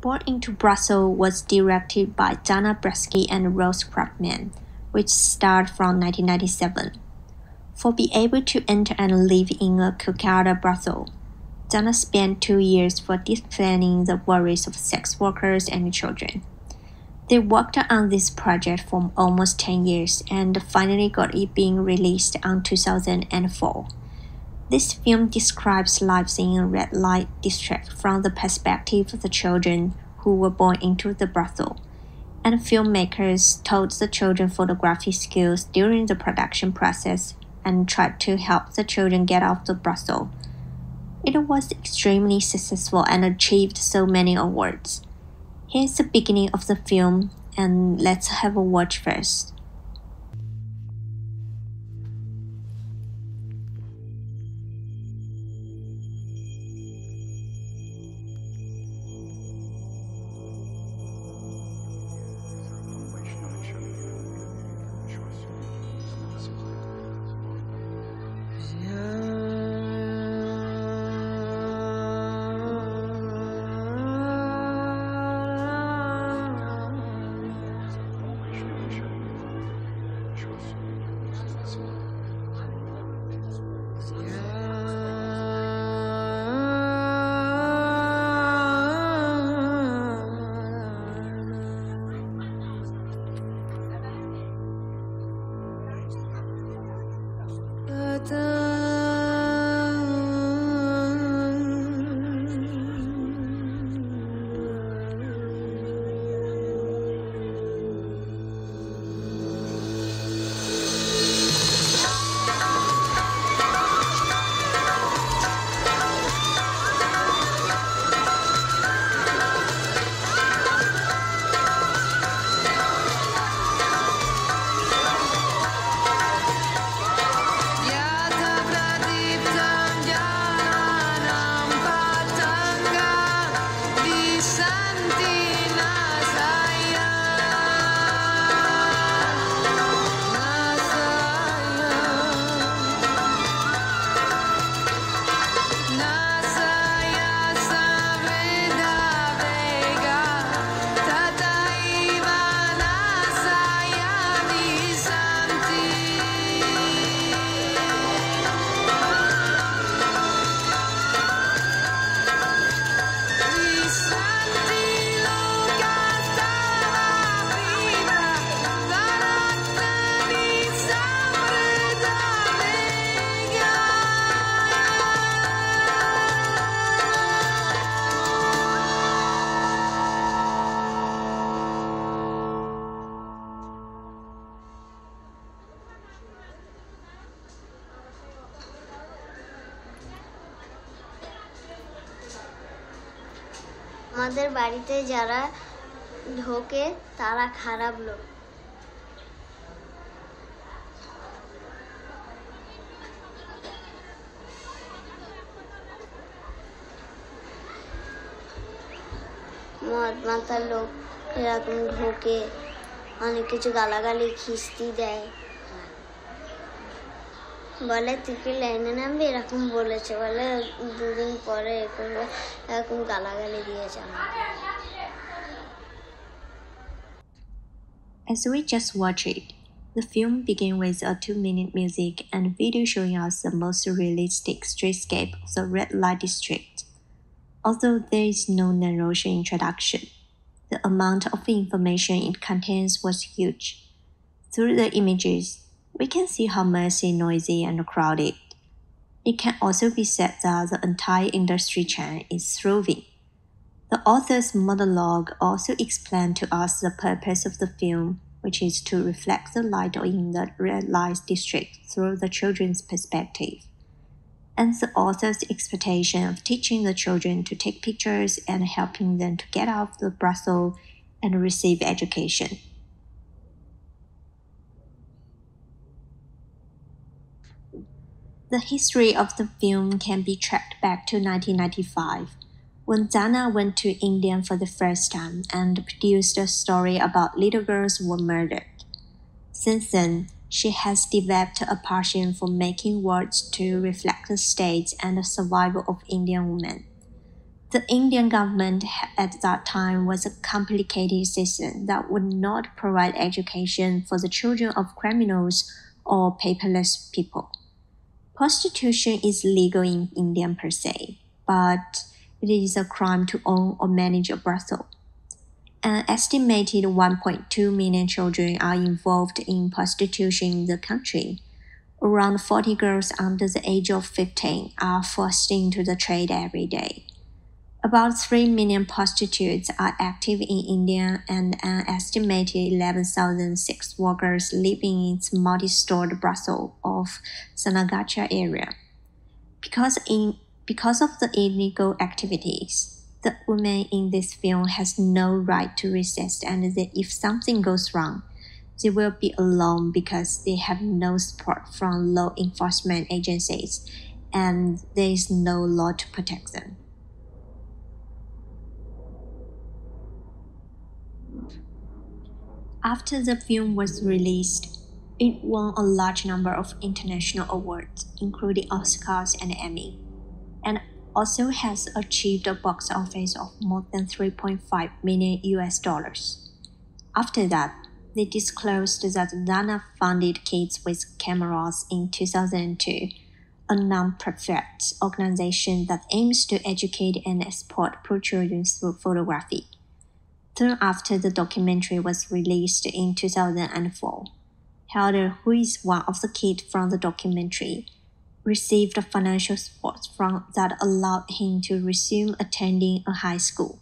Born into Brothels was directed by Dana Briski and Rose Krugman, which started from 1997. For be able to enter and live in a Kolkata brothel, Dana spent two years for disciplining the worries of sex workers and children. They worked on this project for almost 10 years and finally got it being released on 2004. This film describes lives in a red light district from the perspective of the children who were born into the brothel, and filmmakers taught the children photography skills during the production process and tried to help the children get off the brothel. It was extremely successful and achieved so many awards. Here's the beginning of the film, and let's have a watch first. বাড়িতে যারা ঢোকে, তারা খারাপ লোক। মদ লোক এরকম ঢোকে, অনেক কিছু গালাগালি, খিস্তি দেয়। বলে তুই কি লাইনে নামবি এরকম বলেছে বলে দুদিন পরে এ করবে এরকম গালাগালি দিয়েছে আমাকে As we just watched it, the film begins with a two-minute music and video showing us the most realistic streetscape of the red light district. Although there is no narration introduction, the amount of information it contains was huge. Through the images, we can see how messy, noisy, and crowded. It can also be said that the entire industry chain is thriving. The author's monologue also explained to us the purpose of the film, which is to reflect the light in the red light district through the children's perspective, and the author's expectation of teaching the children to take pictures and helping them to get out of the brothel and receive education. The history of the film can be tracked back to 1995, when Dana went to India for the first time and produced a story about little girls who were murdered. Since then, she has developed a passion for making words to reflect the state and the survival of Indian women. The Indian government at that time was a complicated system that would not provide education for the children of criminals or paperless people. Prostitution is legal in India per se, but it is a crime to own or manage a brothel. An estimated 1.2 million children are involved in prostitution in the country. Around 40 girls under the age of 15 are forced into the trade every day. About 3 million prostitutes are active in India and an estimated 11,000 sex workers live in its multi-stored brothel of Sonagachi area. Because, in, because of the illegal activities, the woman in this film has no right to resist and that if something goes wrong, they will be alone because they have no support from law enforcement agencies and there is no law to protect them. After the film was released, it won a large number of international awards, including Oscars and Emmy, and also has achieved a box office of more than 3.5 million US dollars. After that, they disclosed that Dana funded Kids with Cameras in 2002, a non-profit organization that aims to educate and support poor children through photography soon after the documentary was released in 2004. Helder, who is one of the kids from the documentary, received financial support from that allowed him to resume attending a high school.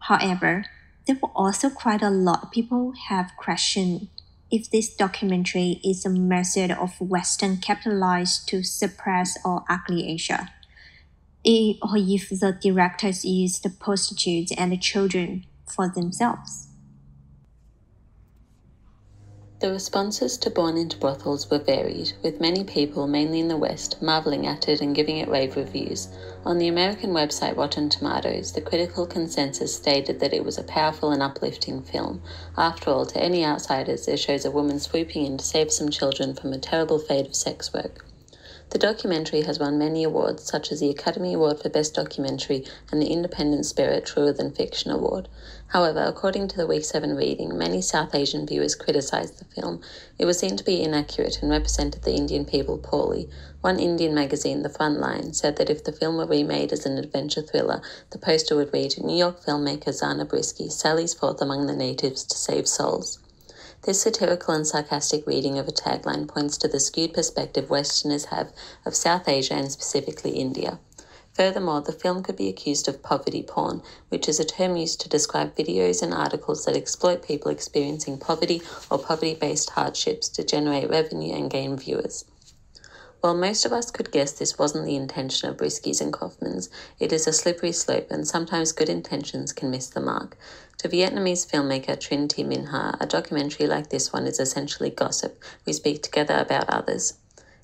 However, there were also quite a lot of people have questioned if this documentary is a method of Western capitalists to suppress or ugly Asia, if, or if the directors used prostitutes and children for themselves. The responses to Born into Brothels were varied, with many people, mainly in the West, marveling at it and giving it rave reviews. On the American website Rotten Tomatoes, the critical consensus stated that it was a powerful and uplifting film. After all, to any outsiders, it shows a woman swooping in to save some children from a terrible fate of sex work. The documentary has won many awards, such as the Academy Award for Best Documentary and the Independent Spirit Truer Than Fiction Award. However, according to the Week 7 reading, many South Asian viewers criticised the film. It was seen to be inaccurate and represented the Indian people poorly. One Indian magazine, The Frontline, said that if the film were remade as an adventure thriller, the poster would read New York filmmaker Zana Briski sallies forth among the natives to save souls. This satirical and sarcastic reading of a tagline points to the skewed perspective Westerners have of South Asia and specifically India. Furthermore, the film could be accused of poverty porn, which is a term used to describe videos and articles that exploit people experiencing poverty or poverty based hardships to generate revenue and gain viewers. While most of us could guess this wasn't the intention of Briskis and Kauffmans, it is a slippery slope and sometimes good intentions can miss the mark. To Vietnamese filmmaker Trinh Thi Minh Ha, a documentary like this one is essentially gossip. We speak together about others.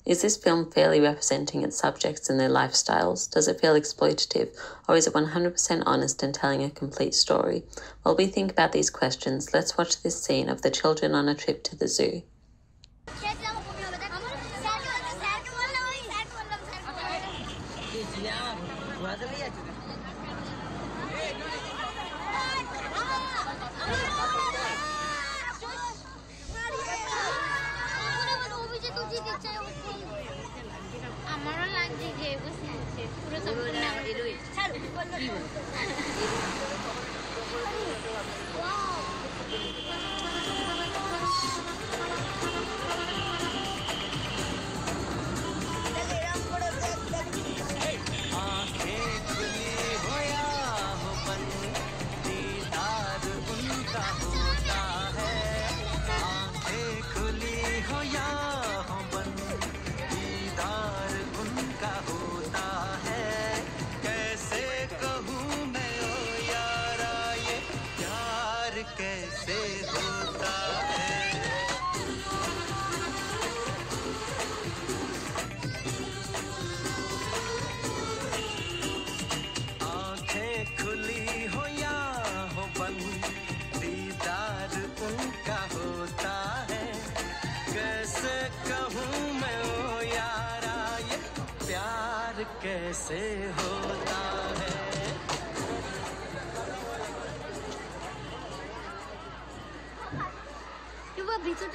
Is this film fairly representing its subjects and their lifestyles? Does it feel exploitative? Or is it 100% honest and telling a complete story? While we think about these questions, let's watch this scene of the children on a trip to the zoo. कैसे कहूँ मैं ओ यारा ये प्यार कैसे होता है? वो भी तो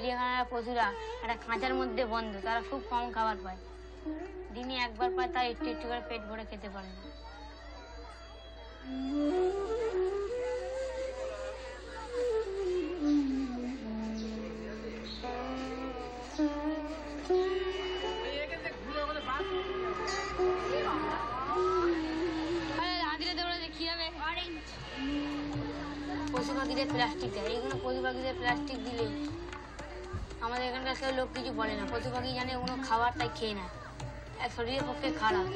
চিড়িয়াখানার পশুরা একটা খাঁচার মধ্যে বন্ধ, তারা খুব কম খাবার পায়। দিনে একবার পায়, তারা একটু একটু করে পেট ভরে খেতে পারে না। পশু পাখিদের প্লাস্টিক দেয়। এইগুলো পশু পাখিদের প্লাস্টিক দিলে আমাদের এখানকার কেউ লোক কিছু বলে না। পশু জানে কোনো খাবার তাই খেয়ে নেয়। আর শরীরের পক্ষে খারাপ।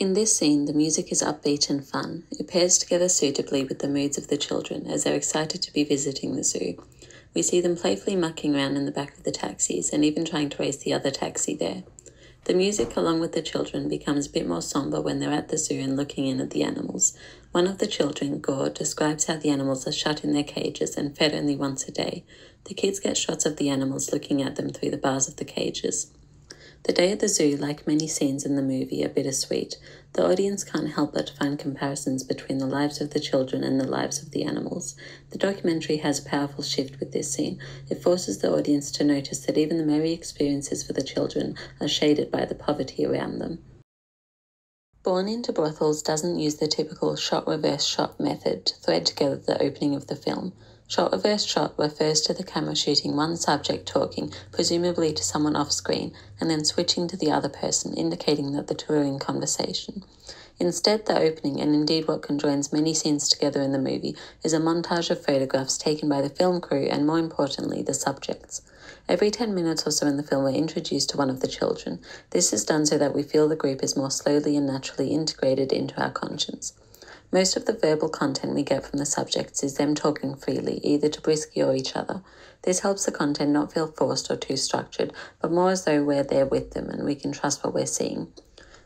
In this scene, the music is upbeat and fun. It pairs together suitably with the moods of the children as they're excited to be visiting the zoo. We see them playfully mucking around in the back of the taxis and even trying to race the other taxi there. The music, along with the children, becomes a bit more somber when they're at the zoo and looking in at the animals. One of the children, Gour, describes how the animals are shut in their cages and fed only once a day. The kids get shots of the animals looking at them through the bars of the cages. The day at the zoo, like many scenes in the movie, are bittersweet. The audience can't help but find comparisons between the lives of the children and the lives of the animals. The documentary has a powerful shift with this scene. It forces the audience to notice that even the merry experiences for the children are shaded by the poverty around them. Born into Brothels doesn't use the typical shot reverse shot method to thread together the opening of the film. Shot reverse shot refers to the camera shooting one subject talking, presumably to someone off screen, and then switching to the other person, indicating that the two are in conversation. Instead, the opening, and indeed what conjoins many scenes together in the movie, is a montage of photographs taken by the film crew and, more importantly, the subjects. Every 10 minutes or so in the film, we're introduced to one of the children. This is done so that we feel the group is more slowly and naturally integrated into our conscience. Most of the verbal content we get from the subjects is them talking freely, either to Briski or each other. This helps the content not feel forced or too structured, but more as though we're there with them and we can trust what we're seeing.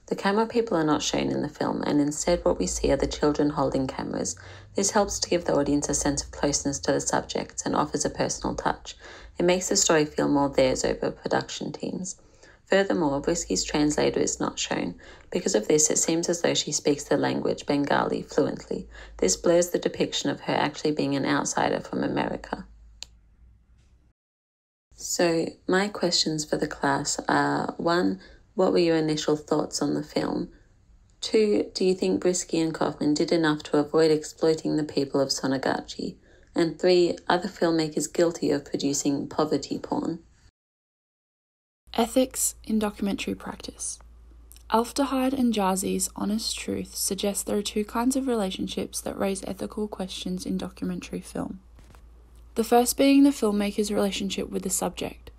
The camera people are not shown in the film, and instead, what we see are the children holding cameras. This helps to give the audience a sense of closeness to the subjects and offers a personal touch. It makes the story feel more theirs over production teams. Furthermore, Briski's translator is not shown. Because of this, it seems as though she speaks the language Bengali fluently. This blurs the depiction of her actually being an outsider from America. So, my questions for the class are one, what were your initial thoughts on the film? Two, do you think Briski and Kauffman did enough to avoid exploiting the people of Sonagachi? And three, are the filmmakers guilty of producing poverty porn? Ethics in documentary practice. Aufderheide and Jaszi's Honest Truth suggests there are two kinds of relationships that raise ethical questions in documentary film. The first being the filmmaker's relationship with the subject,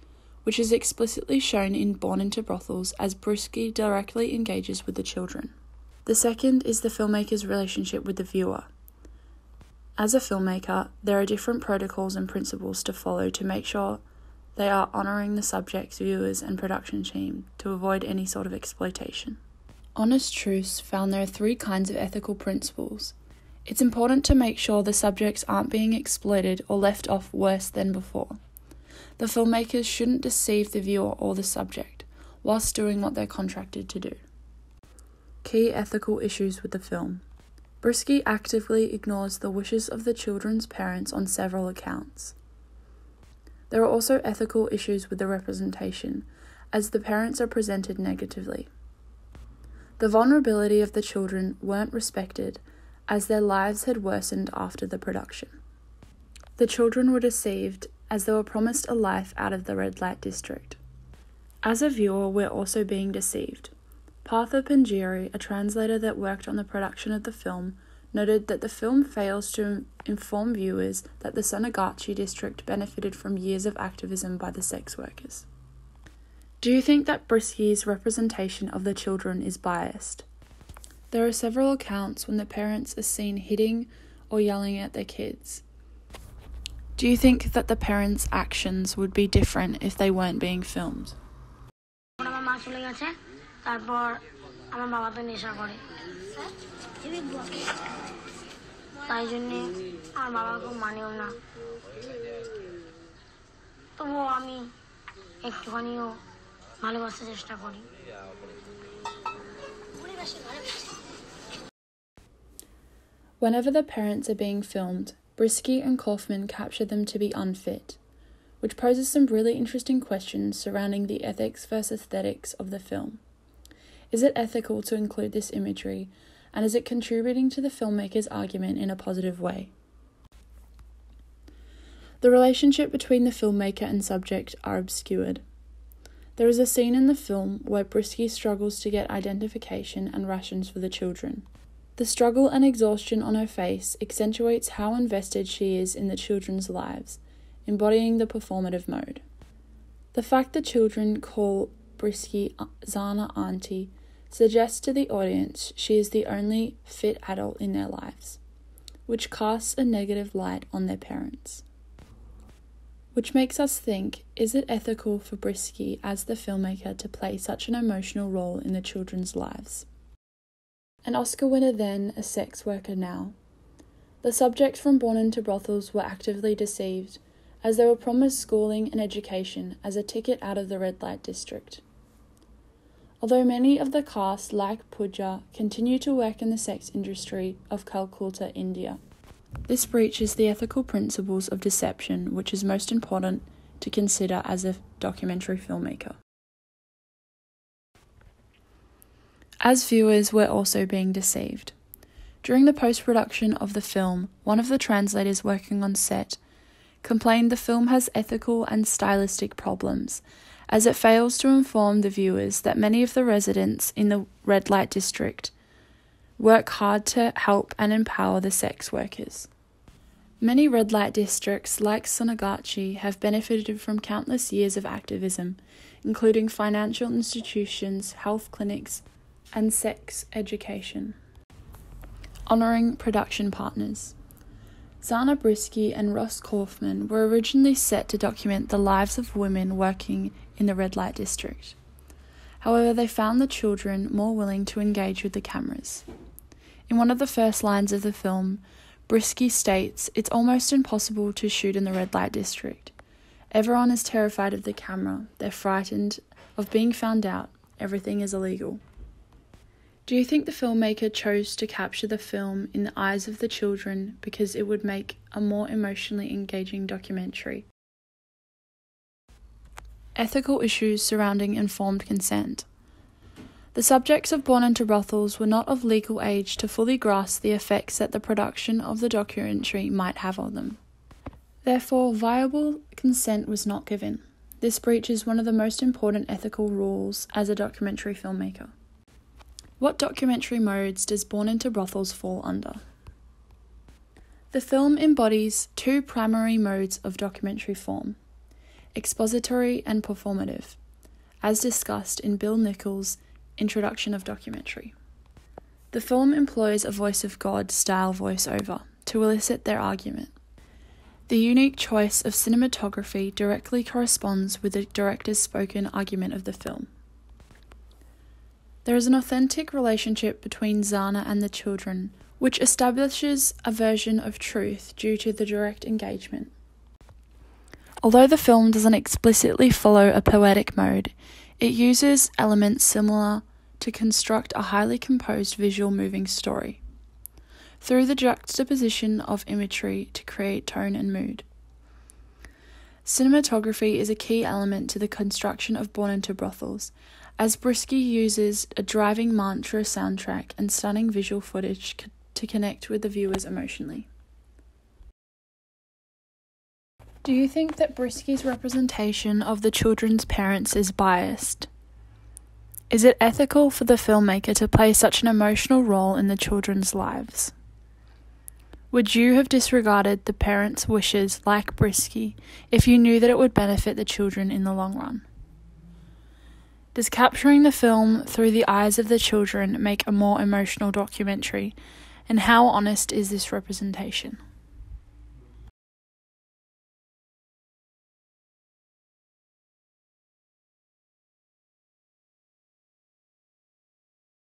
which is explicitly shown in Born into Brothels as Briski directly engages with the children. The second is the filmmaker's relationship with the viewer. As a filmmaker, there are different protocols and principles to follow to make sure they are honouring the subjects, viewers, and production team to avoid any sort of exploitation. Honest Truths found there are three kinds of ethical principles. It's important to make sure the subjects aren't being exploited or left off worse than before. The filmmakers shouldn't deceive the viewer or the subject whilst doing what they're contracted to do. Key ethical issues with the film. Briski actively ignores the wishes of the children's parents on several accounts. There are also ethical issues with the representation, as the parents are presented negatively. The vulnerability of the children weren't respected, as their lives had worsened after the production. The children were deceived as they were promised a life out of the red light district. As a viewer, we're also being deceived. Partha Banerjee, a translator that worked on the production of the film, noted that the film fails to inform viewers that the Sonagachi district benefited from years of activism by the sex workers. Do you think that Briski's representation of the children is biased? There are several accounts when the parents are seen hitting or yelling at their kids. Do you think that the parents' actions would be different if they weren't being filmed? তাই মানেও না আমি একটুখানিও ভালোবাসার চেষ্টা করি Whenever the parents are being filmed, Briski and Kauffman capture them to be unfit, which poses some really interesting questions surrounding the ethics versus aesthetics of the film. Is it ethical to include this imagery, and is it contributing to the filmmaker's argument in a positive way? The relationship between the filmmaker and subject are obscured. There is a scene in the film where Briski struggles to get identification and rations for the children. The struggle and exhaustion on her face accentuates how invested she is in the children's lives, embodying the performative mode. The fact the children call Briski uh, Zana Auntie suggests to the audience she is the only fit adult in their lives, which casts a negative light on their parents. Which makes us think is it ethical for Briski as the filmmaker to play such an emotional role in the children's lives? An Oscar winner then, a sex worker now. The subjects from Born into Brothels were actively deceived, as they were promised schooling and education as a ticket out of the red light district. Although many of the cast, like Puja, continue to work in the sex industry of Calcutta, India. This breaches the ethical principles of deception, which is most important to consider as a documentary filmmaker. As viewers, we're also being deceived. During the post production of the film, one of the translators working on set complained the film has ethical and stylistic problems as it fails to inform the viewers that many of the residents in the red light district work hard to help and empower the sex workers. Many red light districts, like Sonagachi, have benefited from countless years of activism, including financial institutions, health clinics, and sex education. Honouring production partners. Zana Briski and Ross Kauffman were originally set to document the lives of women working in the red light district. However, they found the children more willing to engage with the cameras. In one of the first lines of the film, Briski states it's almost impossible to shoot in the red light district. Everyone is terrified of the camera, they're frightened of being found out, everything is illegal. Do you think the filmmaker chose to capture the film in the eyes of the children because it would make a more emotionally engaging documentary? Ethical issues surrounding informed consent. The subjects of Born into Brothels were not of legal age to fully grasp the effects that the production of the documentary might have on them. Therefore, viable consent was not given. This breaches one of the most important ethical rules as a documentary filmmaker. What documentary modes does Born into Brothels fall under? The film embodies two primary modes of documentary form expository and performative, as discussed in Bill Nichols' Introduction of Documentary. The film employs a voice of God style voiceover to elicit their argument. The unique choice of cinematography directly corresponds with the director's spoken argument of the film. There is an authentic relationship between Zana and the children, which establishes a version of truth due to the direct engagement. Although the film doesn't explicitly follow a poetic mode, it uses elements similar to construct a highly composed visual moving story. through the juxtaposition of imagery to create tone and mood. Cinematography is a key element to the construction of Born into Brothels, as Briski uses a driving mantra soundtrack and stunning visual footage to connect with the viewers emotionally. Do you think that Briski's representation of the children's parents is biased? Is it ethical for the filmmaker to play such an emotional role in the children's lives? Would you have disregarded the parents' wishes like Briski if you knew that it would benefit the children in the long run? Does capturing the film through the eyes of the children make a more emotional documentary? And how honest is this representation?